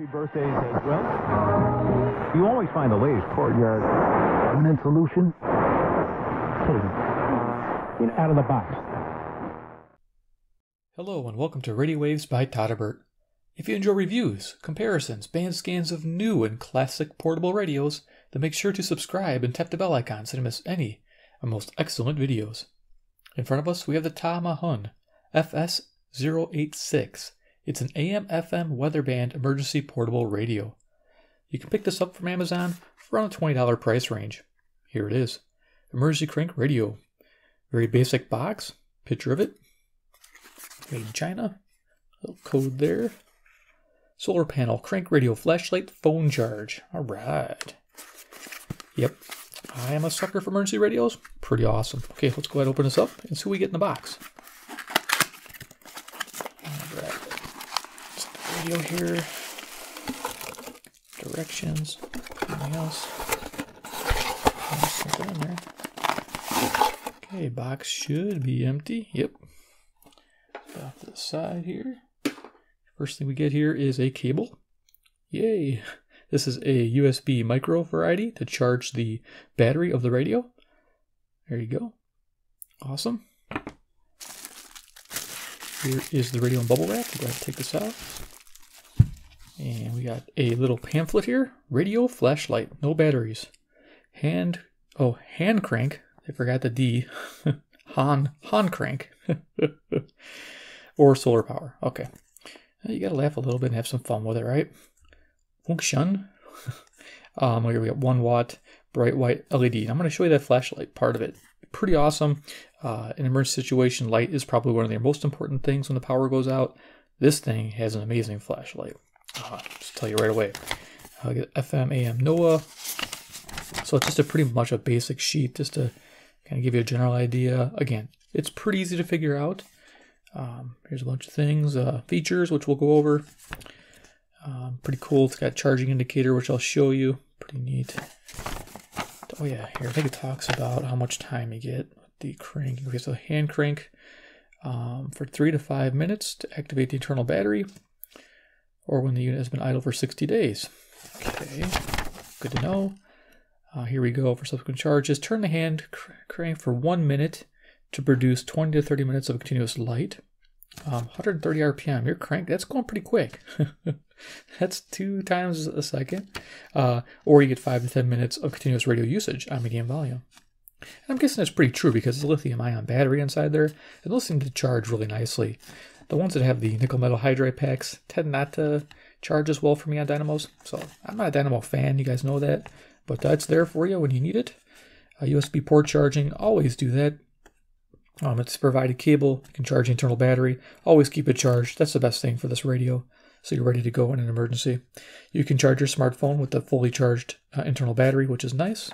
Happy birthdays as well. You always find the latest courtyard permanent solution. Came out of the box. Hello and welcome to Radio Waves by Todderbert. If you enjoy reviews, comparisons, band scans of new and classic portable radios, then make sure to subscribe and tap the bell icon so you miss any of our most excellent videos. In front of us, we have the Tiemahun FS086. It's an AM FM weather band emergency portable radio. You can pick this up from Amazon for around a $20 price range. Here it is Emergency Crank Radio. Very basic box, picture of it. Made in China. Little code there. Solar panel, crank radio, flashlight, phone charge. All right. Yep. I am a sucker for emergency radios. Pretty awesome. Okay, let's go ahead and open this up and see what we get in the box. All right. Radio here. Directions. Anything else? Okay, box should be empty. Yep. Off to the side here. First thing we get here is a cable. Yay! This is a USB micro variety to charge the battery of the radio. There you go. Awesome. Here is the radio and bubble wrap. Go ahead and take this out. And we got a little pamphlet here. Radio flashlight, no batteries. Hand, oh, hand crank. I forgot the D. Han, Han crank. or solar power. Okay. You gotta laugh a little bit and have some fun with it, right? Function. um, here we got one watt bright white LED. And I'm gonna show you that flashlight part of it. Pretty awesome. Uh, an emergency situation light is probably one of the most important things when the power goes out. This thing has an amazing flashlight. Uh, just tell you right away. I'll get FM, AM, NOAA. So it's just a pretty much a basic sheet just to kind of give you a general idea. Again, it's pretty easy to figure out. Um, here's a bunch of things, uh, features, which we'll go over. Um, pretty cool. It's got a charging indicator, which I'll show you. Pretty neat. Oh yeah, here I think it talks about how much time you get with the crank. Okay, so hand crank um, for three to five minutes to activate the internal battery, or when the unit has been idle for 60 days. Okay, good to know. Uh, here we go for subsequent charges. Turn the hand cr crank for one minute to produce 20 to 30 minutes of continuous light. Um, 130 RPM, your crank, that's going pretty quick. that's two times a second. Uh, or you get 5 to 10 minutes of continuous radio usage on medium volume. And I'm guessing that's pretty true because it's a lithium ion battery inside there, and those seem to charge really nicely. The ones that have the nickel metal hydride packs tend not to charge as well for me on dynamos, so I'm not a dynamo fan, you guys know that, but that's there for you when you need it. Uh, USB port charging, always do that. Um, it's provided cable, you can charge the internal battery. Always keep it charged. That's the best thing for this radio, so you're ready to go in an emergency. You can charge your smartphone with the fully charged uh, internal battery, which is nice.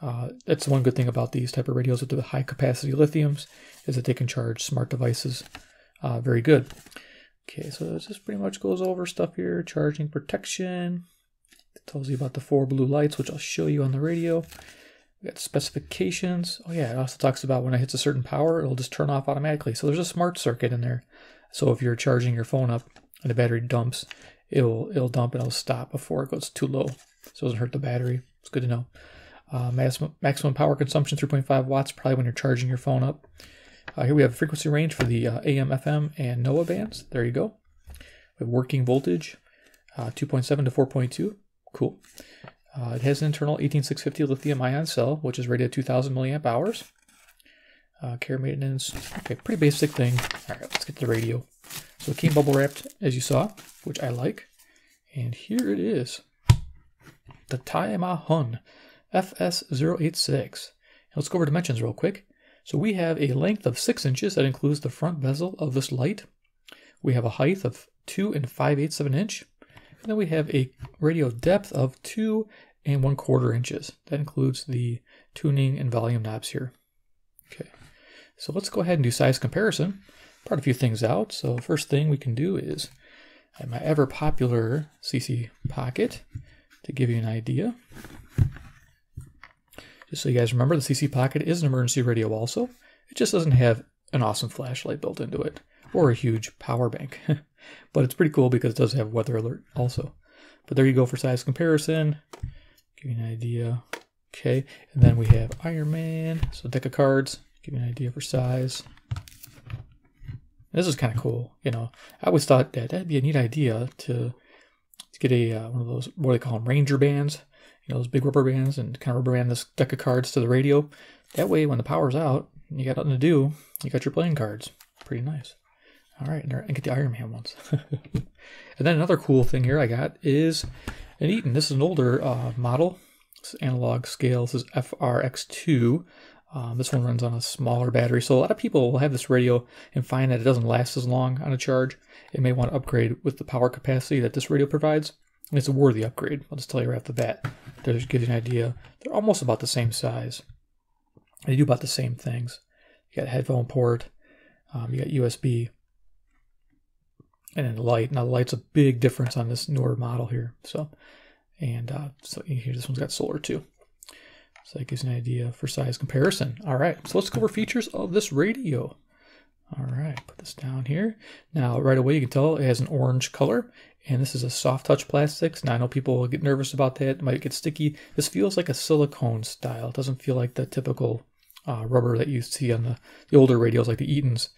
Uh, that's one good thing about these type of radios with the high capacity lithiums is that they can charge smart devices uh, very good. Okay, so this pretty much goes over stuff here. Charging protection. It tells you about the four blue lights, which I'll show you on the radio. We got specifications. Oh yeah, it also talks about when it hits a certain power, it'll just turn off automatically. So there's a smart circuit in there. So if you're charging your phone up and the battery dumps, it'll it'll dump and it'll stop before it goes too low. So it doesn't hurt the battery. It's good to know. Uh, maximum, maximum power consumption 3.5 watts, probably when you're charging your phone up. Uh, here we have frequency range for the uh, AM, FM, and NOAA bands. There you go. We have working voltage, uh, 2.7 to 4.2. Cool. Uh, it has an internal 18650 lithium ion cell, which is rated at 2000 milliamp hours. Uh, care maintenance, okay, pretty basic thing. All right, let's get the radio. So it came bubble wrapped, as you saw, which I like. And here it is. The Tiemahun FS086. Let's go over dimensions real quick. So we have a length of 6 inches that includes the front bezel of this light. We have a height of 2 and 5 eighths of an inch. And then we have a radio depth of 2 and 1 quarter inches. That includes the tuning and volume knobs here. Okay, so let's go ahead and do size comparison. Part a few things out. So first thing we can do is my ever popular CC Pocket to give you an idea. Just so you guys remember, the CC Pocket is an emergency radio also. It just doesn't have an awesome flashlight built into it or a huge power bank. but it's pretty cool because it does have weather alert also. But there you go for size comparison. Give you an idea. Okay, and then we have Iron Man. So deck of cards. Give you an idea for size. This is kind of cool. You know, I always thought that that'd be a neat idea to, to get a uh, one of those what do they call them Ranger bands. Know, those big rubber bands and kind of rubber band this deck of cards to the radio. That way, when the power's out, you got nothing to do. You got your playing cards. Pretty nice. All right, and get the Iron Man ones. and then another cool thing here I got is an Eton. This is an older uh, model. This analog scale. This is FRX2. Um, this one runs on a smaller battery, so a lot of people will have this radio and find that it doesn't last as long on a charge. It may want to upgrade with the power capacity that this radio provides. And it's a worthy upgrade. I'll just tell you right off the bat. To give you an idea, they're almost about the same size. They do about the same things. You got headphone port, um, you got USB, and then the light. Now the light's a big difference on this newer model here. So, and uh, so here this one's got solar too. So that gives you an idea for size comparison. All right, so let's go over features of this radio. All right, put this down here. Now, right away, you can tell it has an orange color, and this is a soft touch plastics. Now, I know people will get nervous about that. It might get sticky. This feels like a silicone style. It doesn't feel like the typical uh, rubber that you see on the, the older radios like the Etons.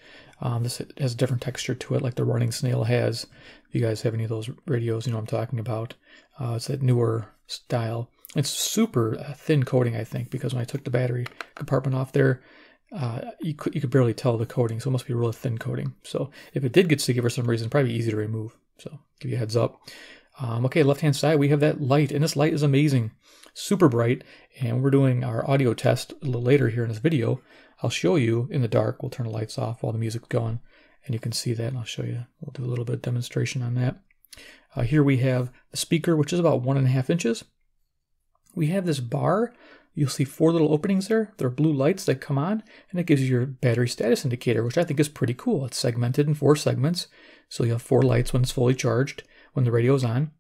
Um, this has a different texture to it like the Running Snail has. If you guys have any of those radios, you know I'm talking about. Uh, it's that newer style. It's super uh, thin coating, I think, because when I took the battery compartment off there, uh, you could you could barely tell the coating, so it must be a really thin coating. So if it did get sticky for some reason, probably easy to remove. So give you a heads up. Um, okay, left hand side we have that light, and this light is amazing super bright. And we're doing our audio test a little later here in this video. I'll show you in the dark. We'll turn the lights off while the music's going. And you can see that, and I'll show you. We'll do a little bit of demonstration on that. Uh, here we have the speaker, which is about one and a half inches. We have this bar. You'll see four little openings there. There are blue lights that come on, and it gives you your battery status indicator, which I think is pretty cool. It's segmented in four segments. So you have four lights when it's fully charged, when the radio's on,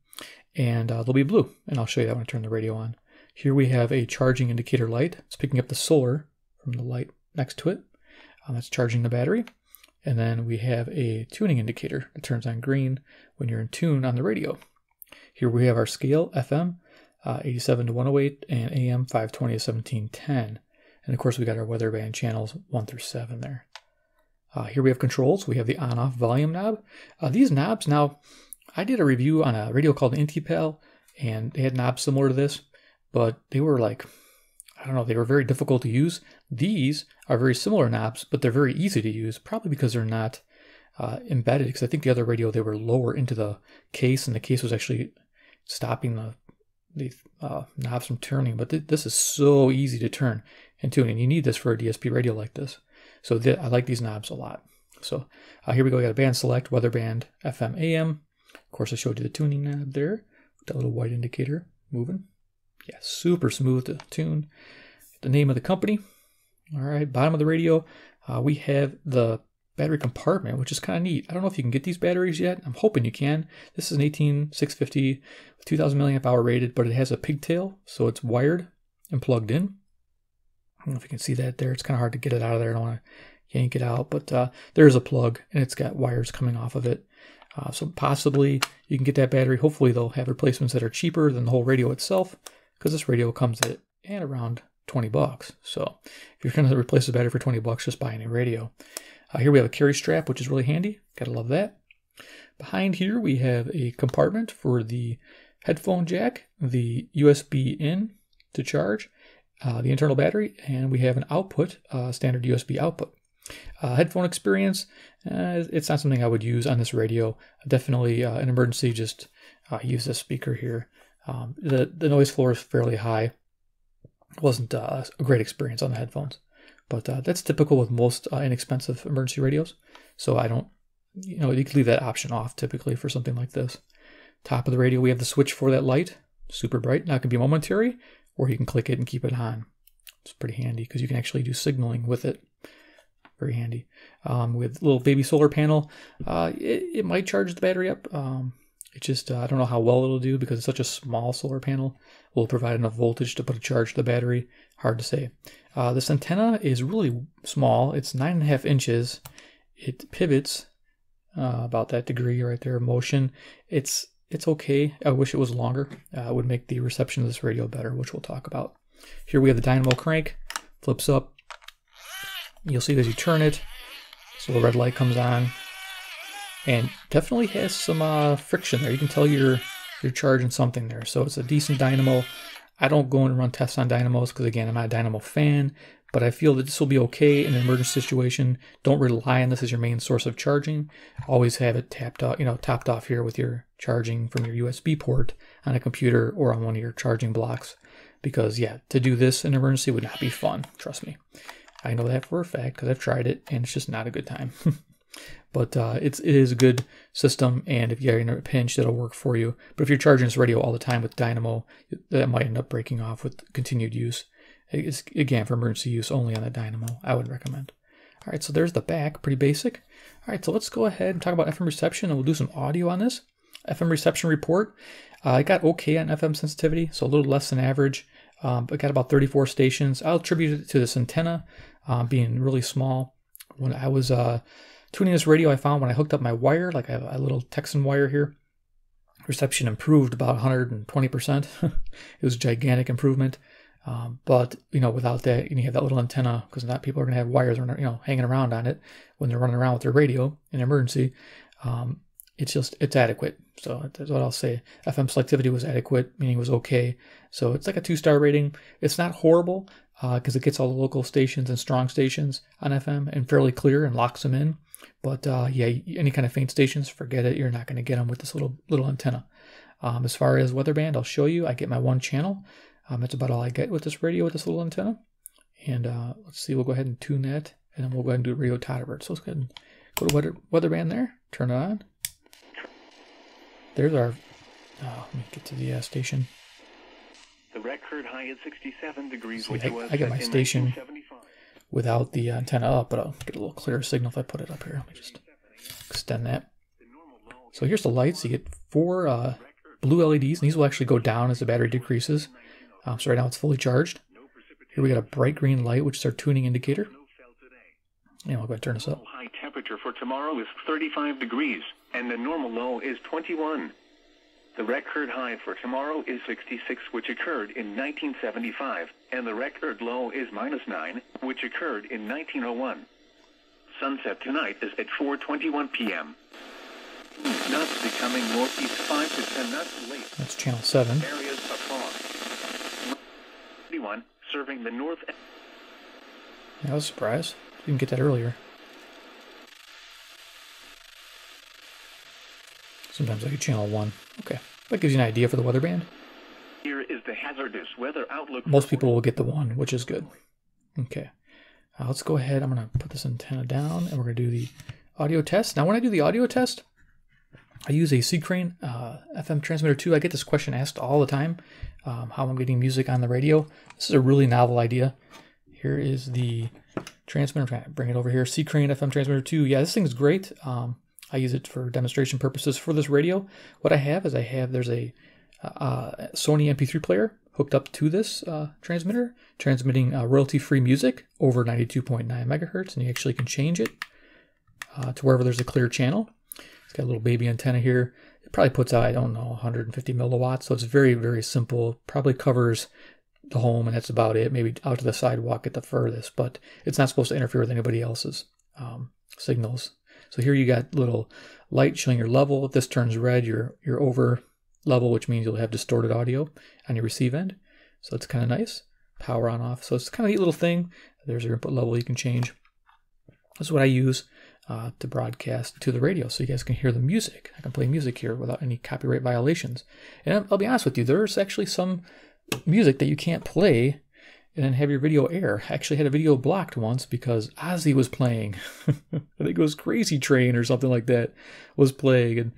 and uh, they'll be blue. And I'll show you that when I turn the radio on. Here we have a charging indicator light. It's picking up the solar from the light next to it. Um, that's charging the battery. And then we have a tuning indicator that turns on green when you're in tune on the radio. Here we have our scale FM uh, 87 to 108 and AM 520 to 1710. And of course, we got our weather band channels 1 through 7 there. Uh, here we have controls. We have the on off volume knob. Uh, these knobs, now, I did a review on a radio called Intipel, and they had knobs similar to this but they were like, I don't know, they were very difficult to use. These are very similar knobs, but they're very easy to use, probably because they're not uh, embedded. Because I think the other radio, they were lower into the case, and the case was actually stopping the the uh, knobs from turning. But th- this is so easy to turn and tune, and you need this for a DSP radio like this. So th- I like these knobs a lot. So uh, here we go. We got a band select, weather band, FM, AM. Of course, I showed you the tuning knob there. That little white indicator moving. Yeah, super smooth to tune. The name of the company. All right, bottom of the radio, uh, we have the battery compartment, which is kind of neat. I don't know if you can get these batteries yet. I'm hoping you can. This is an 18650 2000 milliamp hour rated, but it has a pigtail, so it's wired and plugged in. I don't know if you can see that there. It's kind of hard to get it out of there. I don't want to yank it out, but uh, there's a plug and it's got wires coming off of it. Uh, so possibly you can get that battery. Hopefully they'll have replacements that are cheaper than the whole radio itself because this radio comes at, at around 20 bucks. So if you're going to replace the battery for 20 bucks, just buy a new radio. Uh, here we have a carry strap, which is really handy. Gotta love that. Behind here, we have a compartment for the headphone jack, the USB in to charge, uh, the internal battery, and we have an output, uh, standard USB output. Uh, headphone experience, uh, it's not something I would use on this radio. Definitely uh, an emergency, just uh, use this speaker here. Um, the the noise floor is fairly high. Wasn't a great experience on the headphones, but that's typical with most inexpensive emergency radios. So I don't, you know, you could leave that option off typically for something like this. Top of the radio, we have the switch for that light, super bright. Now it can be momentary, or you can click it and keep it on. It's pretty handy because you can actually do signaling with it. Very handy. Um, with little baby solar panel, uh, it, it might charge the battery up. Um, it just, uh, I don't know how well it'll do because it's such a small solar panel. Will provide enough voltage to put a charge to the battery? Hard to say. Uh, this antenna is really small. It's nine and a half inches. It pivots uh, about that degree right there motion. It's it's okay. I wish it was longer. Uh, it would make the reception of this radio better, which we'll talk about. Here we have the dynamo crank, flips up. You'll see as you turn it, so the red light comes on, and definitely has some uh, friction there. You can tell you're you're charging something there. So it's a decent dynamo. I don't go and run tests on dynamos because again, I'm not a dynamo fan, but I feel that this will be okay in an emergency situation. Don't rely on this as your main source of charging. Always have it tapped off, you know, topped off here with your charging from your USB port on a computer or on one of your charging blocks. Because yeah, to do this in emergency would not be fun. Trust me. I know that for a fact because I've tried it and it's just not a good time. but uh, it's it is a good system, and if you're in a pinch, it'll work for you. But if you're charging this radio all the time with Dynamo, that might end up breaking off with continued use. It's again for emergency use only on the Dynamo. I would recommend. All right, so there's the back, pretty basic. All right, so let's go ahead and talk about FM reception, and we'll do some audio on this. FM reception report. Uh, I got okay on FM sensitivity, so a little less than average. Um, I got about 34 stations. I'll attribute it to this antenna uh, being really small. When I was uh, tuning this radio, I found when I hooked up my wire, like I have a little Texan wire here, reception improved about 120%. it was a gigantic improvement. Um, but you know, without that, you have that little antenna because not people are going to have wires, you know, hanging around on it when they're running around with their radio in an emergency. Um, it's just it's adequate. So that's what I'll say. FM selectivity was adequate, meaning it was okay. So it's like a two star rating. It's not horrible because uh, it gets all the local stations and strong stations on FM and fairly clear and locks them in. But uh, yeah, any kind of faint stations, forget it. You're not going to get them with this little little antenna. Um, as far as weather band, I'll show you. I get my one channel. Um, that's about all I get with this radio with this little antenna. And uh, let's see, we'll go ahead and tune that, and then we'll go ahead and do radio Todderbert. So let's go ahead and go to weather, weather band there, turn it on. There's our, oh, let me get to the uh, station. The record high at 67 degrees, See, I, I, get my station without the antenna up, but I'll get a little clearer signal if I put it up here. Let me just extend that. So here's the lights. You get four uh, blue LEDs, and these will actually go down as the battery decreases. Um, so right now it's fully charged. Here we got a bright green light, which is our tuning indicator. Yeah, I'll go and turn this up. High temperature for tomorrow is 35 degrees, and the normal low is 21. The record high for tomorrow is 66, which occurred in 1975, and the record low is minus 9, which occurred in 1901. Sunset tonight is at 4.21 p.m. Nuts becoming northeast 5 to 10 knots late. That's channel 7. Areas. 71, serving the north. That was a surprise. Didn't get that earlier. Sometimes I get channel one. Okay. That gives you an idea for the weather band. Here is the hazardous weather outlook. Most people will get the one, which is good. Okay. Uh, let's go ahead. I'm going to put this antenna down and we're going to do the audio test. Now, when I do the audio test, I use a C Crane uh, FM transmitter too. I get this question asked all the time um, how I'm getting music on the radio. This is a really novel idea. Here is the transmitter. Bring it over here. C Crane FM transmitter 2. Yeah, this thing's great. Um, I use it for demonstration purposes for this radio. What I have is I have, there's a uh, Sony MP3 player hooked up to this uh, transmitter, transmitting uh, royalty-free music over 92.9 megahertz, and you actually can change it uh, to wherever there's a clear channel. It's got a little baby antenna here. It probably puts out, I don't know, 150 milliwatts, so it's very, very simple. Probably covers the home, and that's about it. Maybe out to the sidewalk at the furthest, but it's not supposed to interfere with anybody else's um, signals. So here you got little light showing your level. If this turns red, you're you're over level, which means you'll have distorted audio on your receive end. So it's kind of nice. Power on off. So it's kind of a neat little thing. There's your input level you can change. That's what I use uh, to broadcast to the radio so you guys can hear the music. I can play music here without any copyright violations. And I'll be honest with you, there's actually some music that you can't play and then have your video air. I actually had a video blocked once because Ozzy was playing. I think it was Crazy Train or something like that was playing. And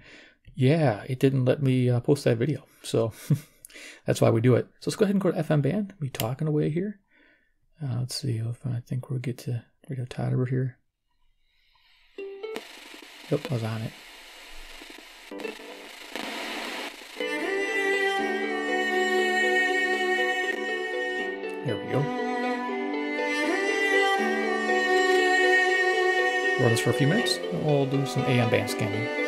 yeah, it didn't let me uh, post that video. So that's why we do it. So let's go ahead and go to FM band. We talking away here. Uh, let's see if I think we'll get to Radio Todd over here. Yep, I was on it. There we go. Run this for a few minutes. We'll do some AM band scanning.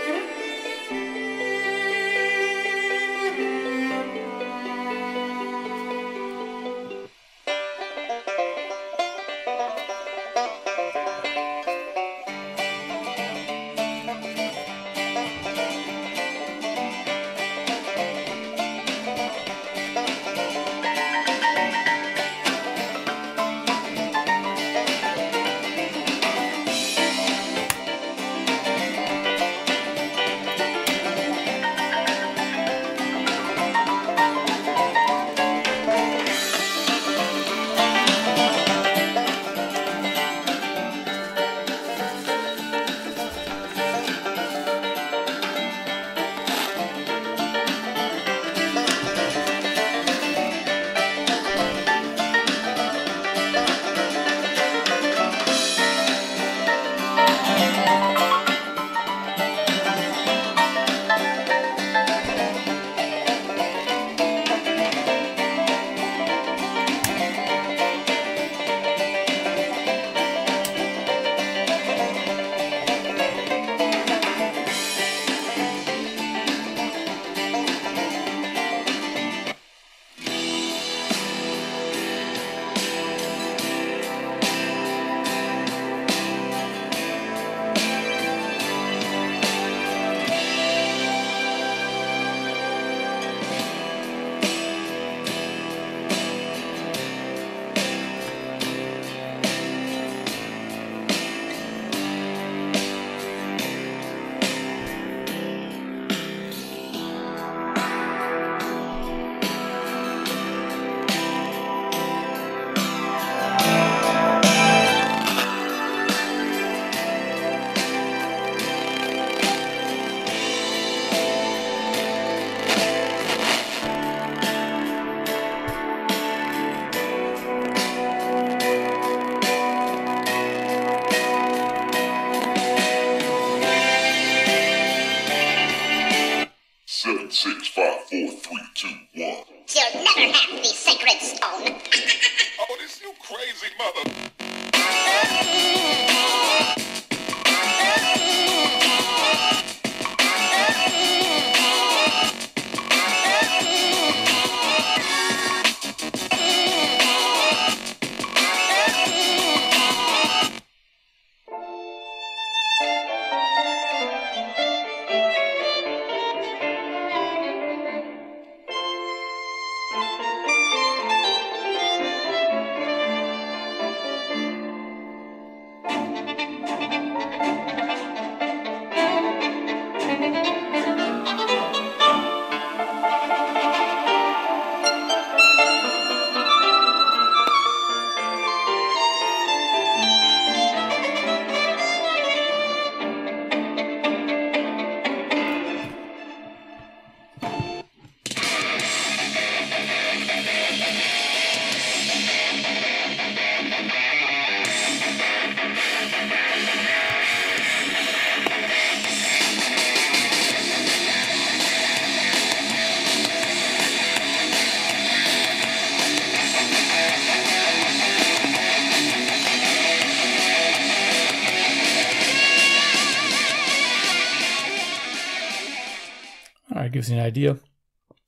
Gives you an idea.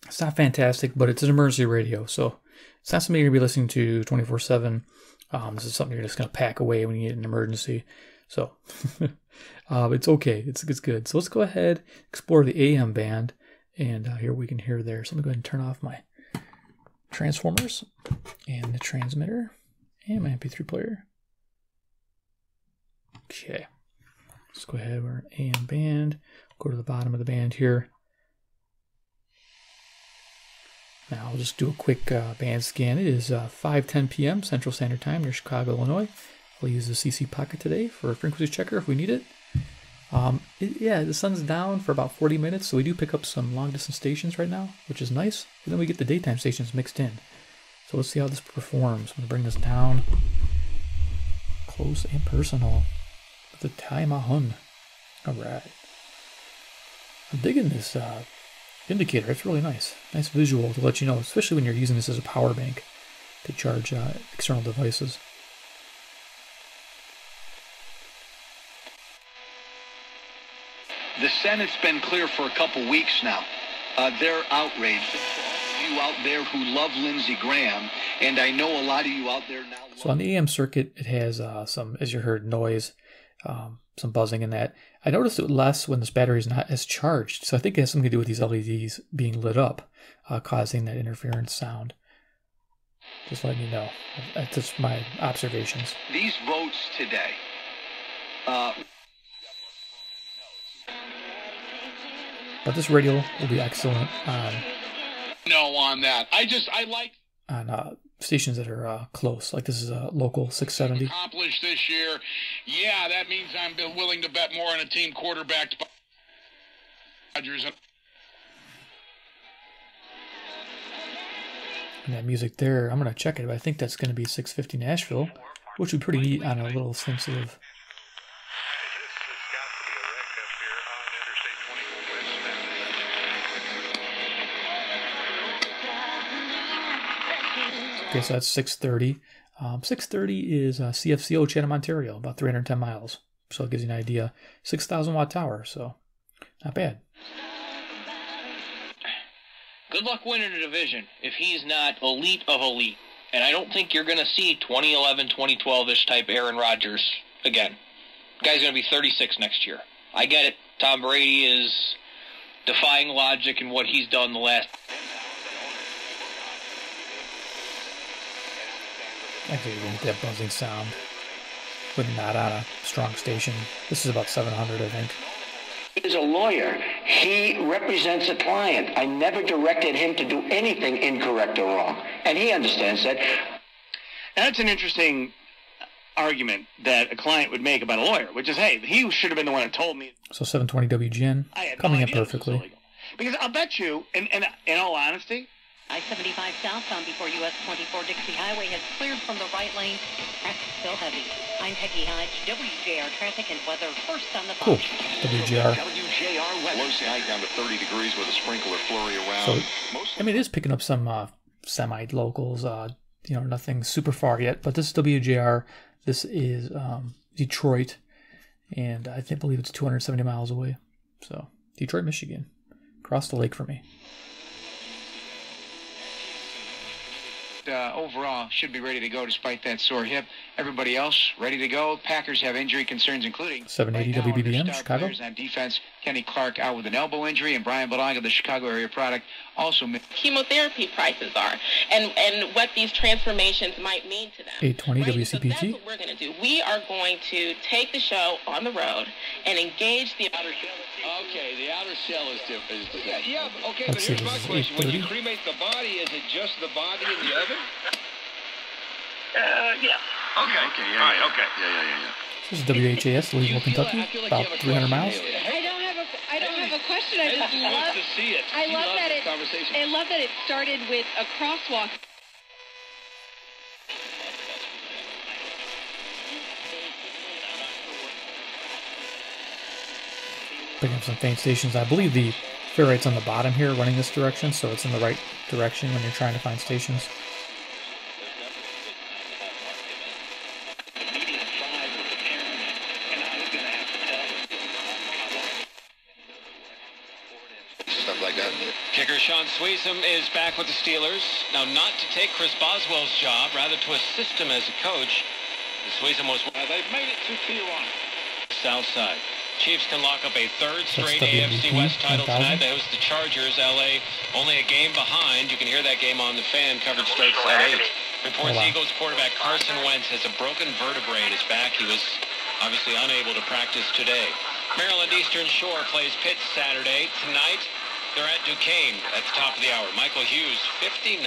It's not fantastic, but it's an emergency radio, so it's not something you're gonna be listening to 24 seven. Um, this is something you're just gonna pack away when you need an emergency. So uh, it's okay. It's it's good. So let's go ahead explore the AM band, and uh, here we can hear there. So I'm gonna go ahead and turn off my transformers and the transmitter and my MP3 player. Okay. Let's go ahead. We're AM band. Go to the bottom of the band here. Now I'll just do a quick uh, band scan. It is uh, 5:10 p.m. Central Standard Time near Chicago, Illinois. We'll use the CC Pocket today for a frequency checker if we need it. Um, it, yeah, the sun's down for about 40 minutes, so we do pick up some long distance stations right now, which is nice. And then we get the daytime stations mixed in. So let's see how this performs. I'm gonna bring this down close and personal with the time on. All right. I'm digging this uh, indicator. It's really nice. Nice visual to let you know, especially when you're using this as a power bank to charge uh, external devices. The Senate's been clear for a couple weeks now. Uh, they're outraged. You out there who love Lindsey Graham, and I know a lot of you out there now. So on the AM circuit, it has uh, some, as you heard, noise, um, some buzzing in that. I noticed it less when this battery is not as charged. So I think it has something to do with these LEDs being lit up, uh, causing that interference sound. Just letting you know. That's just my observations. These votes today. Uh, But this radio will be excellent on no on that. I just I like on uh, stations that are uh, close. Like this is a local 670. accomplished this year. Yeah, that means I'm willing to bet more on a team quarterbacked by Rodgers. And that music there, I'm gonna check it, but I think that's gonna be 650 Nashville, which would be pretty neat on a little sensitive. Okay, so that's 630. Um, 630 is uh, CFCO Chatham, Ontario, about 310 miles. So it gives you an idea. 6,000 watt tower, so not bad. Good luck winning a division if he's not elite of elite. And I don't think you're going to see 2011, 2012 ish type Aaron Rodgers again. guy's going to be 36 next year. I get it. Tom Brady is defying logic in what he's done the last. Actually, you won't get buzzing sound, but not on a strong station. This is about 700, I think. He's a lawyer. He represents a client. I never directed him to do anything incorrect or wrong. And he understands that. That's an interesting argument that a client would make about a lawyer, which is, hey, he should have been the one that told me. So 720 WGN had no coming in idea this was perfectly. Because I'll bet you, and, and in all honesty, I-75 southbound before US 24 Dixie Highway has cleared from the right lane. Traffic still heavy. I'm Peggy Hodge, WJR Traffic and Weather first on the Cool. phone. WGR. WJR weather. Low side down to 30 degrees with a sprinkler flurry around. So, I mean, it is picking up some uh, semi locals. Uh, you know, nothing super far yet, but this is WJR. This is um, Detroit, and I think believe it's 270 miles away. So, Detroit, Michigan, across the lake for me. Uh, overall should be ready to go despite that sore hip. Everybody else ready to go. Packers have injury concerns, including 780 right now, WBBM, their Chicago. players on defense. Kenny Clark out with an elbow injury, and Bryan Bulaga, the Chicago area product, also missed. chemotherapy prices are and and what these transformations might mean to them. 820 Right? So that's WCPT. what we're going to do. We are going to take the show on the road and engage the outer Okay, the outer shell is different. Is Yeah, yeah, okay, Let's but see, here's my question. When you cremate the body, is it just the body in the oven? Uh, yeah. Okay, okay, yeah, All right, yeah. okay. Yeah, yeah, yeah, yeah. This is WHAS, Louisville, Kentucky, about 300 miles. I don't have a I don't have a question. I just He love to see it. I He love loves that this it conversation. I love that it started with a crosswalk. Picking up some faint stations. I believe the ferrite's on the bottom here running this direction, so it's in the right direction when you're trying to find stations. Stuff like that. Suisham is back with the Steelers. Now, not to take Chris Boswell's job, rather to assist him as a coach. Suisham was. Uh, they've made it to Tijuana. South side. Chiefs can lock up a third straight WMVP, AFC West title 10,000. tonight. They host the Chargers. LA only a game behind. You can hear that game on the fan. Coverage starts at 8. Reports Oh, wow. Eagles quarterback Carson Wentz has a broken vertebrae in his back. He was obviously unable to practice today. Maryland Eastern Shore plays Pitt Saturday. Tonight, they're at Duquesne at the top of the hour. Michael Hughes, 59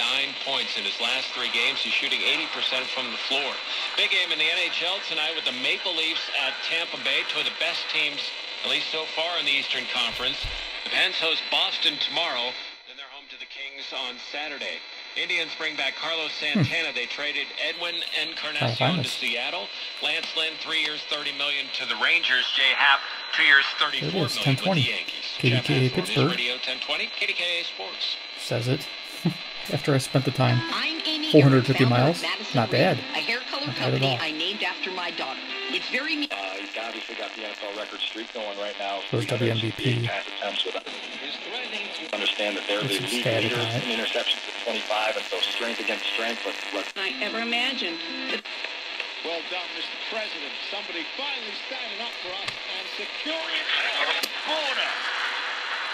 points in his last three games. He's shooting 80% from the floor. Big game in the NHL tonight with the Maple Leafs at Tampa Bay, two of the best teams, at least so far in the Eastern Conference. The Pens host Boston tomorrow. Then they're home to the Kings on Saturday. Indians bring back Carlos hmm. Santana. They traded Edwin Encarnacion to Seattle. Lance Lynn, three years, 30 million to the Rangers. Jay Happ, two years, 34 There it is, million with the 1020. Yankees. KDKA Pittsburgh. News Radio 1020, KDKA Sports. Says it. After I spent the time. 450 miles. of Madison Not Reed, bad. A hair color Not bad at company all. I named after my daughter. It's very me. Uh, he's obviously got the NFL record streak going right now. Those WMVP. Pass attempts with understand that they're Get the some league static leaders in interceptions at 25, and so strength against strength. But let I ever imagined. Well done, Mr. President. Somebody finally standing up for us and securing our border. We are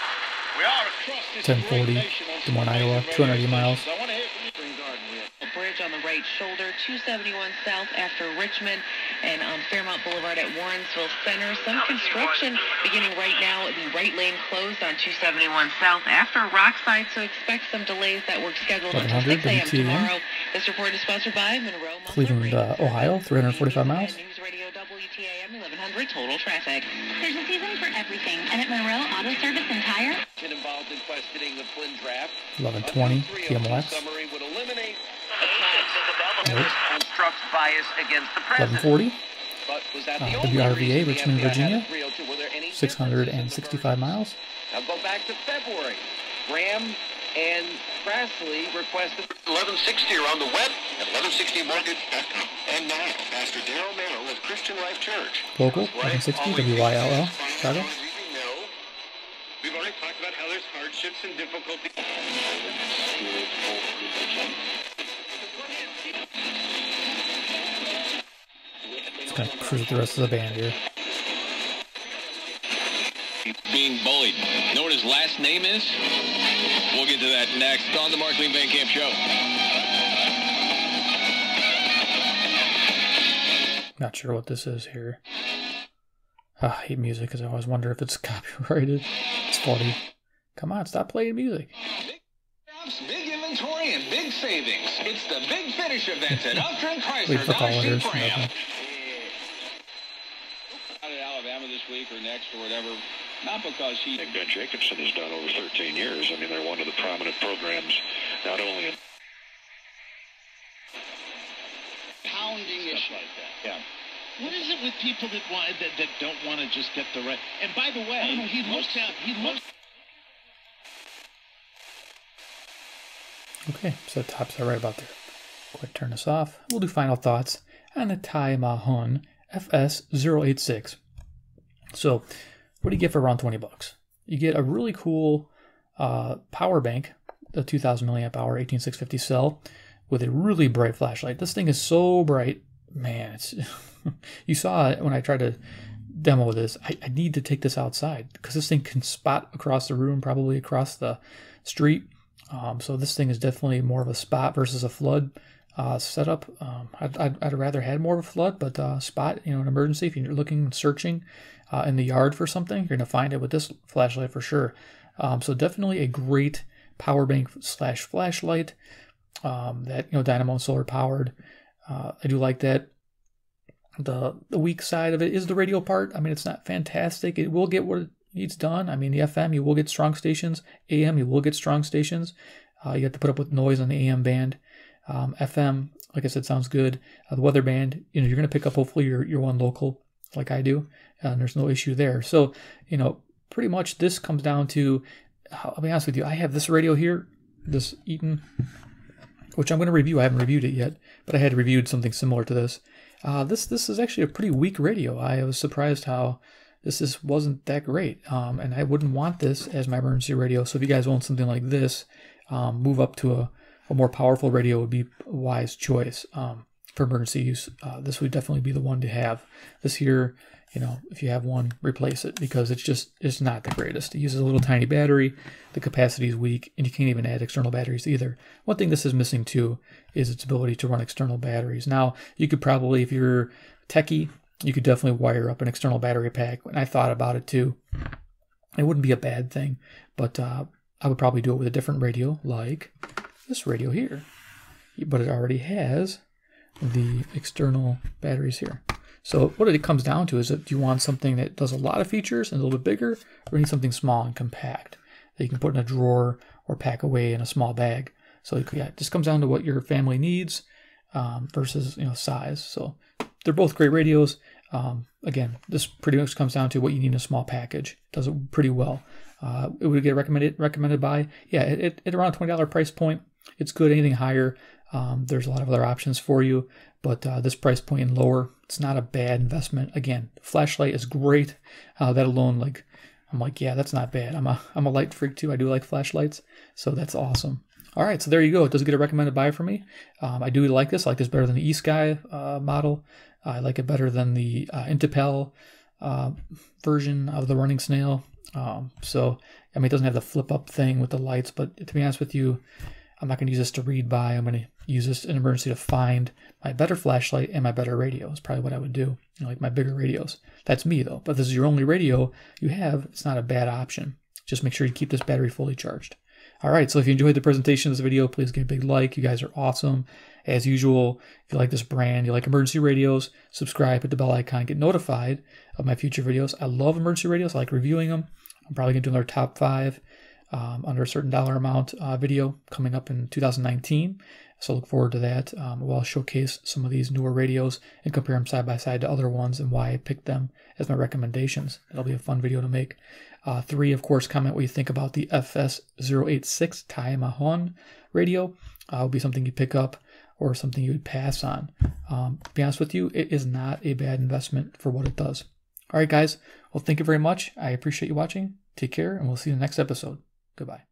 across this 1040, great nation Des Moines, Iowa, amazing 280 miles. stations. I want to hear from you. Spring Garden, yeah. A bridge on the right shoulder, 271 south after Richmond, and on Fairmount Boulevard at Warrensville Center. Some construction beginning right now. The right lane closed on 271 south after Rockside, so expect some delays that were scheduled until 1100 6 a.m. Tomorrow. This report is sponsored by Monroe Cleveland, uh, Ohio, 345 miles. News Radio WTAM 1100 total traffic. There's a season for everything, and at Monroe Auto Service and Tire, Been involved in questioning the Flynn draft. 1120 KMOX. Summary would eliminate Nope. constructs bias against the president. 1140. But was that Uh, the only WRVA, reason the Richmond, Virginia. a 302? Were there any 665 miles. Now go back to February. Graham and Grassley requested 1160 around the web at 1160market.com. And now, Pastor Daryl Merrill of Christian Life Church. Local, 1160 WYLL, Chicago. We've already talked about how there's hardships and difficulties. Just gonna cruise the rest of the band here. Being bullied. Know what his last name is? We'll get to that next on the Mark Lee Van Camp Show. Not sure what this is here. Ah, I hate music because I always wonder if it's copyrighted. It's funny. Come on, stop playing music. Big inventory and big savings. It's the Big Finish event at Uptrend Wait Chrysler for Dodge. Jeep Ram. out of Alabama this week or next or whatever. Not because he. Ben Jacobson has done over 13 years. I mean, they're one of the prominent programs, not only in pounding stuff like that. Yeah. What is it with people that want that, that don't want to just get the right? And by the way, he looks out. He looks. Okay, so the top side right about there. Quick turn this off. We'll do final thoughts on the Tiemahun FS086. So, what do you get for around 20 bucks? You get a really cool uh, power bank, the 2000 milliamp hour 18650 cell, with a really bright flashlight. This thing is so bright, man. It's you saw it when I tried to demo this. I, I need to take this outside because this thing can spot across the room, probably across the street. Um, so this thing is definitely more of a spot versus a flood uh, setup. Um, I'd, I'd, I'd rather had more of a flood, but uh, spot, you know, an emergency. If you're looking searching uh, in the yard for something, you're gonna find it with this flashlight for sure. Um, so definitely a great power bank slash flashlight um, that you know dynamo and solar powered. Uh, I do like that. The the weak side of it is the radio part. I mean, it's not fantastic. It will get what it needs done. I mean, the FM you will get strong stations. AM you will get strong stations. Uh, you have to put up with noise on the AM band. Um, FM, like I said, sounds good. Uh, the weather band, you know, you're going to pick up hopefully your your one local like I do, and there's no issue there. So, you know, pretty much this comes down to. I'll be honest with you. I have this radio here, this Eton, which I'm going to review. I haven't reviewed it yet, but I had reviewed something similar to this. Uh, this this is actually a pretty weak radio. I was surprised how this is wasn't that great, um, and I wouldn't want this as my emergency radio. So if you guys want something like this, um, move up to a, a more powerful radio would be a wise choice um, for emergency use. Uh, this would definitely be the one to have. This here, you know, if you have one, replace it because it's just it's not the greatest. It uses a little tiny battery, the capacity is weak, and you can't even add external batteries either. One thing this is missing too is its ability to run external batteries. Now, you could probably, if you're techie, you could definitely wire up an external battery pack. And I thought about it too. It wouldn't be a bad thing, but uh, I would probably do it with a different radio, like this radio here. But it already has the external batteries here. So what it comes down to is that do you want something that does a lot of features and a little bit bigger, or you need something small and compact that you can put in a drawer or pack away in a small bag? So yeah, it just comes down to what your family needs um, versus you know size. So they're both great radios. Um, again, this pretty much comes down to what you need in a small package. Does it pretty well. Uh, it would get recommended recommended by yeah, it, it, around twenty dollar price point. It's good. Anything higher, um, there's a lot of other options for you. But uh, this price point and lower, it's not a bad investment. Again, flashlight is great. Uh, that alone, like I'm like, yeah, that's not bad. I'm a I'm a light freak too. I do like flashlights, so that's awesome. All right, so there you go. It does get a recommended buy for me. Um, I do like this. I like this better than the eSky uh, model. I like it better than the uh, uh, version of the Running Snail. Um, so, I mean, it doesn't have the flip up thing with the lights, but to be honest with you, I'm not going to use this to read by. I'm going to use this in emergency to find my better flashlight and my better radio. Is probably what I would do. You know, like my bigger radios. That's me though. But this is your only radio you have. It's not a bad option. Just make sure you keep this battery fully charged. All right, so if you enjoyed the presentation of this video, please give a big like. You guys are awesome. As usual, if you like this brand, you like emergency radios, subscribe, hit the bell icon, get notified of my future videos. I love emergency radios. I like reviewing them. I'm probably going to do another top five um, under a certain dollar amount uh, video coming up in 2019. So look forward to that. Um, we'll showcase some of these newer radios and compare them side by side to other ones and why I picked them as my recommendations. It'll be a fun video to make. Uh, three, of course, comment what you think about the FS086 Tiemahun radio. Uh, will be something you pick up or something you would pass on. Um, to be honest with you, it is not a bad investment for what it does. All right, guys. Well, thank you very much. I appreciate you watching. Take care, and we'll see you in the next episode. Goodbye.